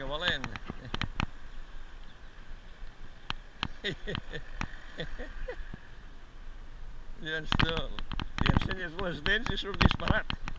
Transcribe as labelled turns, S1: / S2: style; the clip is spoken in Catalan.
S1: vinga, valent. Llenç tu, li ensenyes les dents i surt disparat.